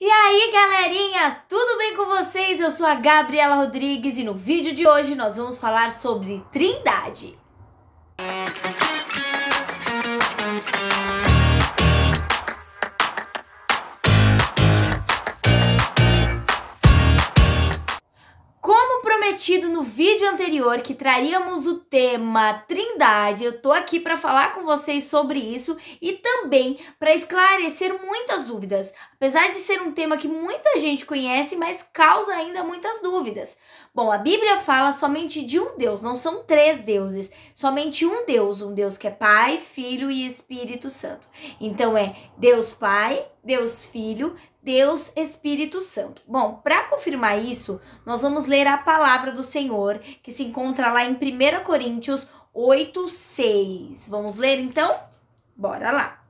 E aí, galerinha, tudo bem com vocês? Eu sou a Gabriela Rodrigues e no vídeo de hoje nós vamos falar sobre Trindade. Prometido no vídeo anterior que traríamos o tema Trindade, eu tô aqui para falar com vocês sobre isso e também para esclarecer muitas dúvidas, apesar de ser um tema que muita gente conhece, mas causa ainda muitas dúvidas. Bom, a Bíblia fala somente de um Deus, não são três deuses, somente um Deus, um Deus que é Pai, Filho e Espírito Santo. Então é Deus Pai, Deus Filho, Deus Espírito Santo. Bom, para confirmar isso, nós vamos ler a palavra do Senhor, que se encontra lá em 1 Coríntios 8, 6. Vamos ler então? Bora lá.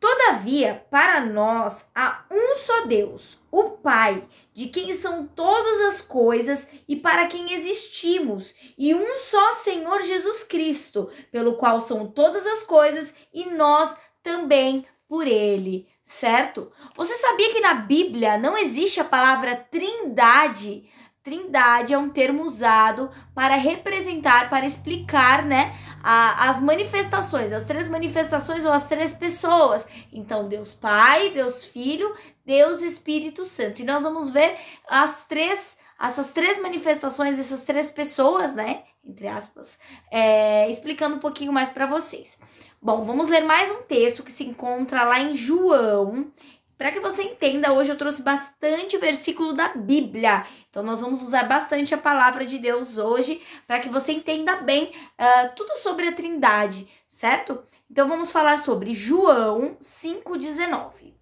Todavia, para nós há um só Deus, o Pai, de quem são todas as coisas e para quem existimos, e um só Senhor Jesus Cristo, pelo qual são todas as coisas e nós também por ele certo? Você sabia que na Bíblia não existe a palavra trindade? Trindade é um termo usado para representar, para explicar, né, a, as manifestações, as três manifestações ou as três pessoas. Então, Deus Pai, Deus Filho, Deus Espírito Santo. E nós vamos ver as três, essas três manifestações, essas três pessoas, né, entre aspas, é, explicando um pouquinho mais para vocês. Bom, vamos ler mais um texto que se encontra lá em João. Para que você entenda, hoje eu trouxe bastante versículo da Bíblia. Então, nós vamos usar bastante a palavra de Deus hoje para que você entenda bem uh, tudo sobre a Trindade, certo? Então, vamos falar sobre João 5,19.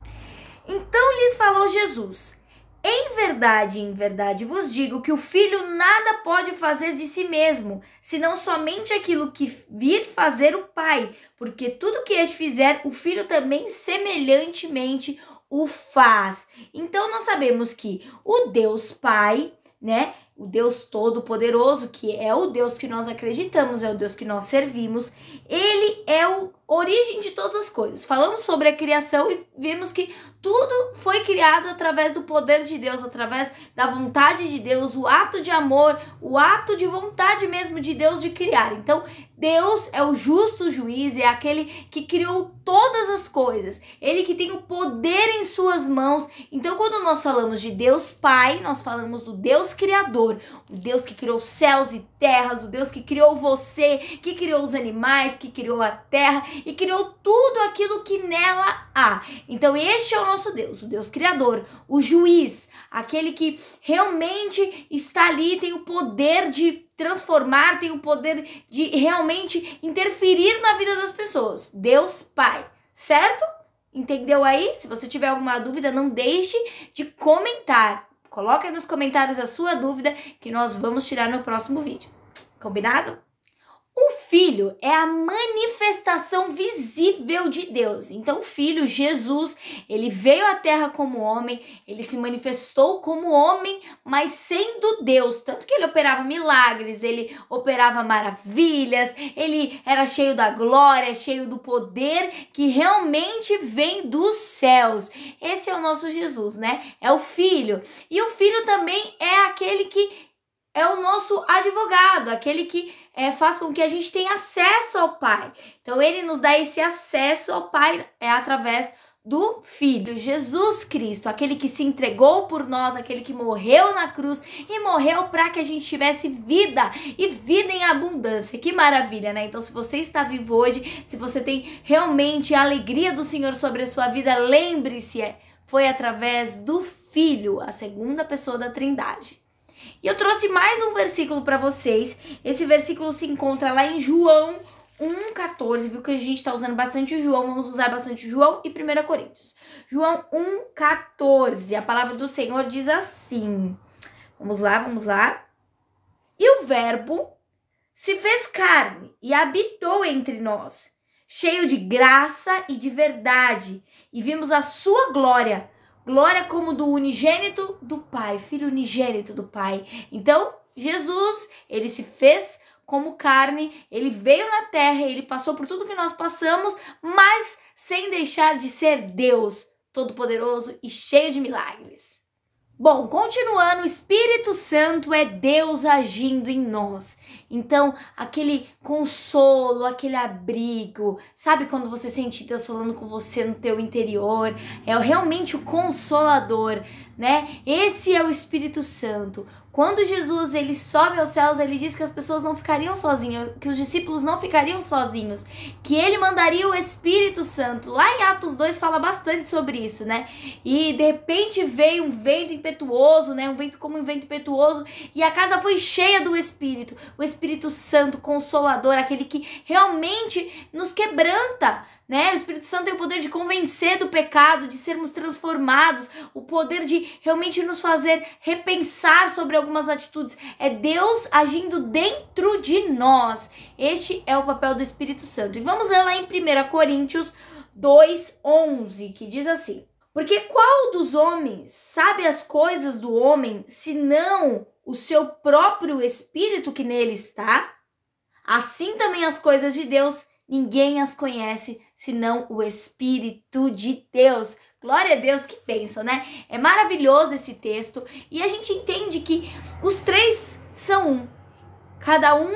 Então lhes falou Jesus em verdade, em verdade vos digo que o filho nada pode fazer de si mesmo, senão somente aquilo que vir fazer o pai, porque tudo que este fizer, o filho também semelhantemente o faz. Então nós sabemos que o Deus Pai, né, o Deus Todo-Poderoso, que é o Deus que nós acreditamos, é o Deus que nós servimos, ele é o origem de todas as coisas. Falamos sobre a criação e vimos que tudo foi criado através do poder de Deus, através da vontade de Deus, o ato de amor, o ato de vontade mesmo de Deus de criar. Então, Deus é o justo juiz, é aquele que criou todas as coisas, ele que tem o poder em suas mãos. Então, quando nós falamos de Deus Pai, nós falamos do Deus Criador, o Deus que criou céus e terras, o Deus que criou você, que criou os animais, que criou a terra e criou tudo aquilo que nela há. Então, este é o nosso Deus, o Deus Criador, o juiz, aquele que realmente está ali, tem o poder de transformar, tem o poder de realmente interferir na vida das pessoas. Deus Pai, certo? Entendeu aí? Se você tiver alguma dúvida, não deixe de comentar. Coloque nos comentários a sua dúvida que nós vamos tirar no próximo vídeo. Combinado? Filho é a manifestação visível de Deus. Então, filho, Jesus, ele veio à terra como homem, ele se manifestou como homem, mas sendo Deus. Tanto que ele operava milagres, ele operava maravilhas, ele era cheio da glória, cheio do poder que realmente vem dos céus. Esse é o nosso Jesus, né? É o filho. E o filho também é aquele que é o nosso advogado, aquele que é, faz com que a gente tenha acesso ao Pai. Então, ele nos dá esse acesso ao Pai é através do Filho, Jesus Cristo, aquele que se entregou por nós, aquele que morreu na cruz e morreu para que a gente tivesse vida e vida em abundância. Que maravilha, né? Então, se você está vivo hoje, se você tem realmente a alegria do Senhor sobre a sua vida, lembre-se, é, foi através do Filho, a segunda pessoa da Trindade. E eu trouxe mais um versículo para vocês. Esse versículo se encontra lá em João 1,14. Viu que a gente está usando bastante o João, vamos usar bastante o João e 1 Coríntios. João 1,14. A palavra do Senhor diz assim. Vamos lá, vamos lá. E o Verbo se fez carne e habitou entre nós, cheio de graça e de verdade, e vimos a sua glória glória como do unigênito do Pai, filho unigênito do Pai. Então, Jesus, ele se fez como carne, ele veio na terra, ele passou por tudo que nós passamos, mas sem deixar de ser Deus. todo-poderoso e cheio de milagres. Bom, continuando, o Espírito Santo é Deus agindo em nós. Então, aquele consolo, aquele abrigo, sabe quando você sente Deus falando com você no teu interior? É realmente o consolador, né? Esse é o Espírito Santo. Quando Jesus ele sobe aos céus, ele diz que as pessoas não ficariam sozinhas, que os discípulos não ficariam sozinhos, que ele mandaria o Espírito Santo. Lá em Atos 2 fala bastante sobre isso, né? E de repente veio um vento impetuoso, né? Um vento como um vento impetuoso, e a casa foi cheia do Espírito, o Espírito Santo consolador, aquele que realmente nos quebranta né? O Espírito Santo tem o poder de convencer do pecado, de sermos transformados, o poder de realmente nos fazer repensar sobre algumas atitudes. É Deus agindo dentro de nós. Este é o papel do Espírito Santo. E vamos ler lá em 1 Coríntios 2:11, que diz assim: Porque qual dos homens sabe as coisas do homem, senão o seu próprio espírito que nele está? Assim também as coisas de Deus Ninguém as conhece senão o Espírito de Deus. Glória a Deus que pensam, né? É maravilhoso esse texto e a gente entende que os três são um. Cada um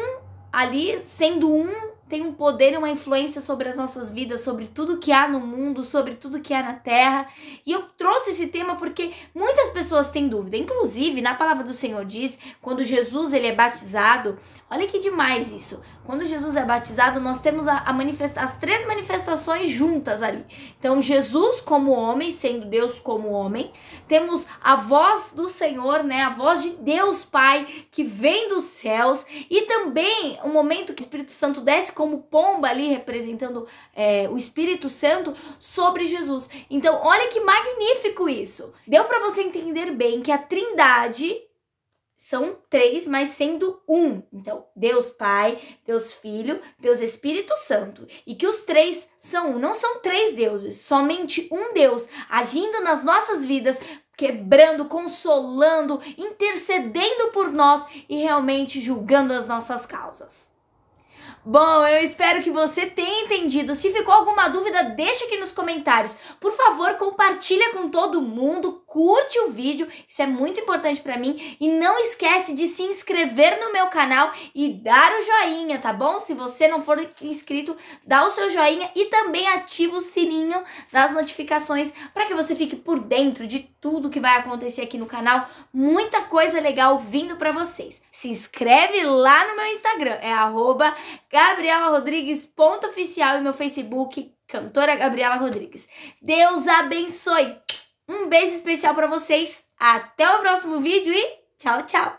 ali sendo um tem um poder e uma influência sobre as nossas vidas, sobre tudo que há no mundo, sobre tudo que há na terra. E eu trouxe esse tema porque muitas pessoas têm dúvida. Inclusive, na palavra do Senhor diz, quando Jesus ele é batizado, olha que demais isso. Quando Jesus é batizado, nós temos a, a manifesta as três manifestações juntas ali. Então, Jesus como homem, sendo Deus como homem, temos a voz do Senhor, né? A voz de Deus Pai que vem dos céus e também o momento que o Espírito Santo desce como pomba ali, representando é, o Espírito Santo sobre Jesus. Então, olha que magnífico isso. Deu para você entender bem que a Trindade são três, mas sendo um. Então, Deus Pai, Deus Filho, Deus Espírito Santo. E que os três são um. Não são três deuses, somente um Deus agindo nas nossas vidas, quebrando, consolando, intercedendo por nós e realmente julgando as nossas causas. Bom, eu espero que você tenha entendido. Se ficou alguma dúvida, deixa aqui nos comentários. Por favor, compartilha com todo mundo, curte o vídeo, isso é muito importante para mim. E não esquece de se inscrever no meu canal e dar o joinha, tá bom? Se você não for inscrito, dá o seu joinha e também ativa o sininho das notificações para que você fique por dentro de tudo que vai acontecer aqui no canal. Muita coisa legal vindo para vocês. Se inscreve lá no meu Instagram, é arroba Gabriela Rodrigues, ponto oficial, e meu Facebook, cantora Gabriela Rodrigues. Deus abençoe! Um beijo especial para vocês, até o próximo vídeo e tchau, tchau!